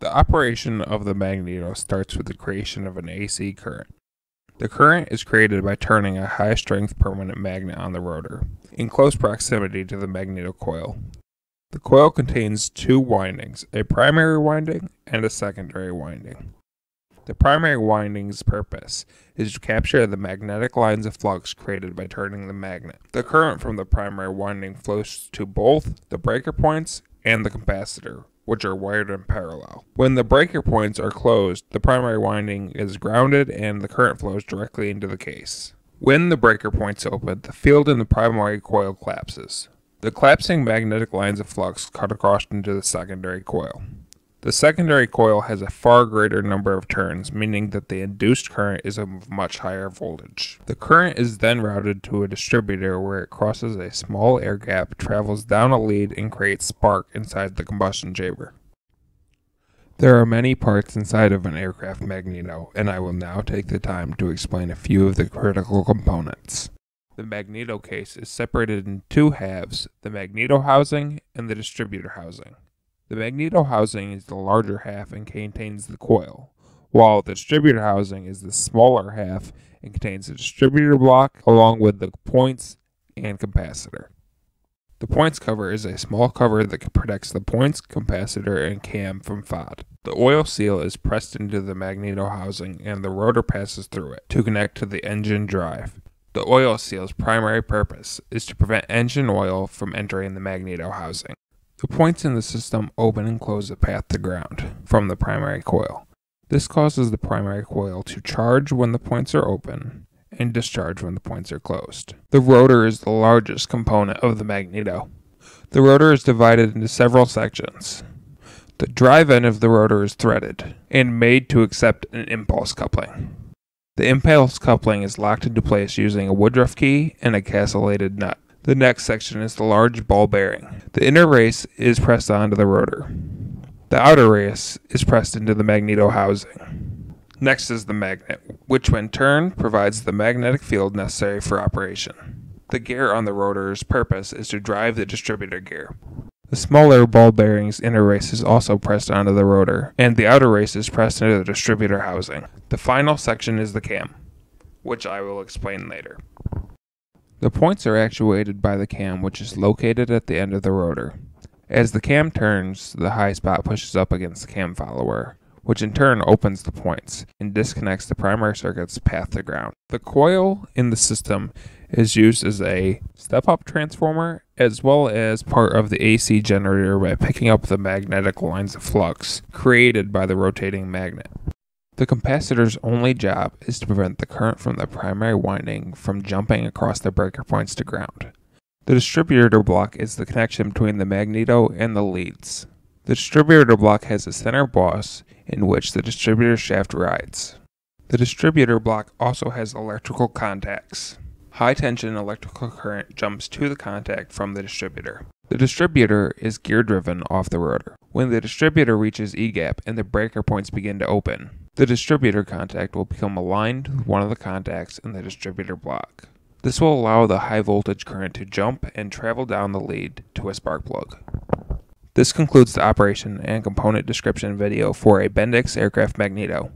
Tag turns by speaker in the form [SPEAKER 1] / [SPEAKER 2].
[SPEAKER 1] The operation of the magneto starts with the creation of an AC current. The current is created by turning a high strength permanent magnet on the rotor, in close proximity to the magnetocoil. The coil contains two windings, a primary winding and a secondary winding. The primary winding's purpose is to capture the magnetic lines of flux created by turning the magnet. The current from the primary winding flows to both the breaker points and the capacitor, which are wired in parallel. When the breaker points are closed, the primary winding is grounded and the current flows directly into the case. When the breaker points open, the field in the primary coil collapses. The collapsing magnetic lines of flux cut across into the secondary coil. The secondary coil has a far greater number of turns, meaning that the induced current is of much higher voltage. The current is then routed to a distributor where it crosses a small air gap, travels down a lead, and creates spark inside the combustion chamber. There are many parts inside of an aircraft magneto, and I will now take the time to explain a few of the critical components. The magneto case is separated in two halves the magneto housing and the distributor housing. The magneto housing is the larger half and contains the coil, while the distributor housing is the smaller half and contains the distributor block along with the points and capacitor. The points cover is a small cover that protects the points, capacitor, and cam from FOD. The oil seal is pressed into the magneto housing and the rotor passes through it to connect to the engine drive. The oil seal's primary purpose is to prevent engine oil from entering the magneto housing. The points in the system open and close the path to ground from the primary coil. This causes the primary coil to charge when the points are open and discharge when the points are closed. The rotor is the largest component of the magneto. The rotor is divided into several sections. The drive end of the rotor is threaded and made to accept an impulse coupling. The impulse coupling is locked into place using a Woodruff key and a castellated nut. The next section is the large ball bearing. The inner race is pressed onto the rotor. The outer race is pressed into the magneto housing. Next is the magnet, which when turned provides the magnetic field necessary for operation. The gear on the rotor's purpose is to drive the distributor gear. The smaller ball bearing's inner race is also pressed onto the rotor, and the outer race is pressed into the distributor housing. The final section is the cam, which I will explain later. The points are actuated by the cam, which is located at the end of the rotor. As the cam turns, the high spot pushes up against the cam follower, which in turn opens the points and disconnects the primary circuit's path to ground. The coil in the system is used as a step up transformer as well as part of the AC generator by picking up the magnetic lines of flux created by the rotating magnet. The capacitor's only job is to prevent the current from the primary winding from jumping across the breaker points to ground. The distributor block is the connection between the magneto and the leads. The distributor block has a center boss in which the distributor shaft rides. The distributor block also has electrical contacts. High tension electrical current jumps to the contact from the distributor. The distributor is gear driven off the rotor. When the distributor reaches E gap and the breaker points begin to open, the distributor contact will become aligned with one of the contacts in the distributor block. This will allow the high voltage current to jump and travel down the lead to a spark plug. This concludes the operation and component description video for a Bendix aircraft magneto.